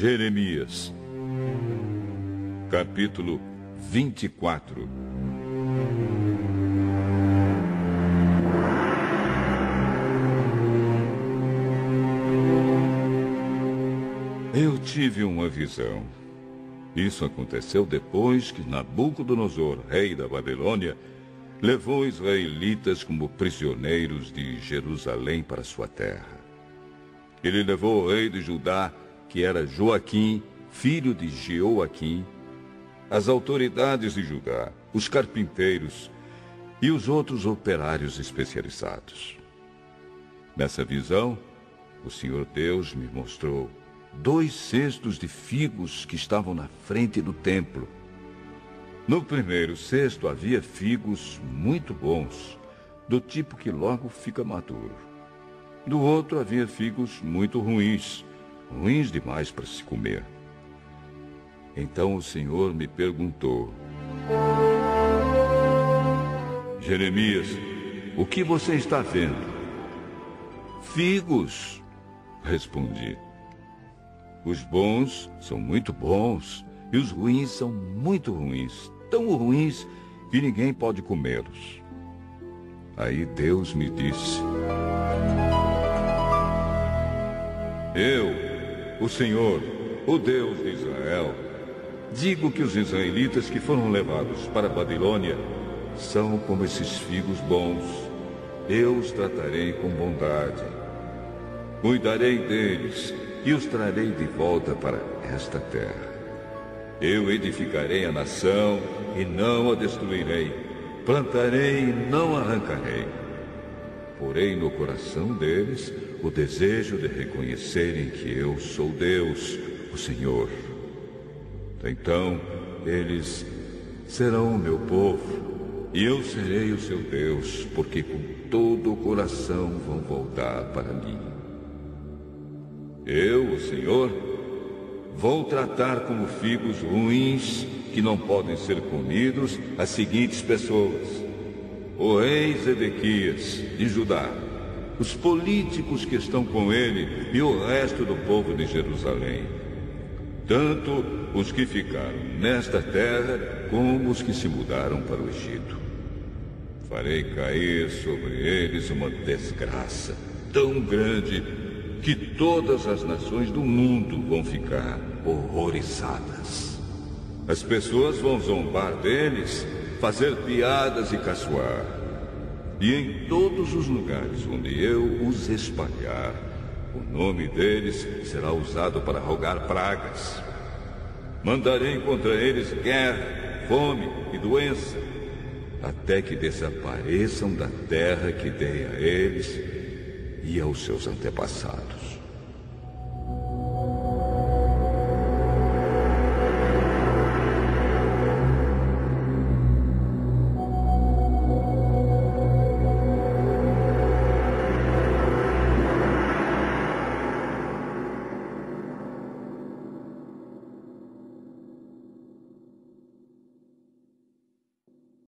Jeremias, capítulo 24. Eu tive uma visão. Isso aconteceu depois que Nabucodonosor, rei da Babilônia, levou israelitas como prisioneiros de Jerusalém para sua terra. Ele levou o rei de Judá, que era Joaquim, filho de Jeoaquim, as autoridades de Judá, os carpinteiros e os outros operários especializados. Nessa visão, o Senhor Deus me mostrou dois cestos de figos que estavam na frente do templo. No primeiro cesto havia figos muito bons, do tipo que logo fica maduro. Do outro havia figos muito ruins, ruins demais para se comer. Então o Senhor me perguntou: Jeremias, o que você está vendo? Figos, respondi. Os bons são muito bons e os ruins são muito ruins, tão ruins que ninguém pode comê-los. Aí Deus me disse: Eu, o Senhor, o Deus de Israel, digo que os israelitas que foram levados para a Babilônia são como esses figos bons. Eu os tratarei com bondade. Cuidarei deles e os trarei de volta para esta terra. Eu edificarei a nação e não a destruirei. Plantarei e não arrancarei. Porei no coração deles o desejo de reconhecerem que eu sou Deus, o Senhor. Então eles serão o meu povo e eu serei o seu Deus, porque com todo o coração vão voltar para mim. Eu, o Senhor, vou tratar como figos ruins que não podem ser comidos as seguintes pessoas: o rei Zedequias de Judá os políticos que estão com ele e o resto do povo de Jerusalém. Tanto os que ficaram nesta terra como os que se mudaram para o Egito. Farei cair sobre eles uma desgraça tão grande que todas as nações do mundo vão ficar horrorizadas. As pessoas vão zombar deles, fazer piadas e caçoar. E em todos os lugares onde eu os espalhar, o nome deles será usado para rogar pragas. Mandarei contra eles guerra, fome e doença, até que desapareçam da terra que dei a eles e aos seus antepassados.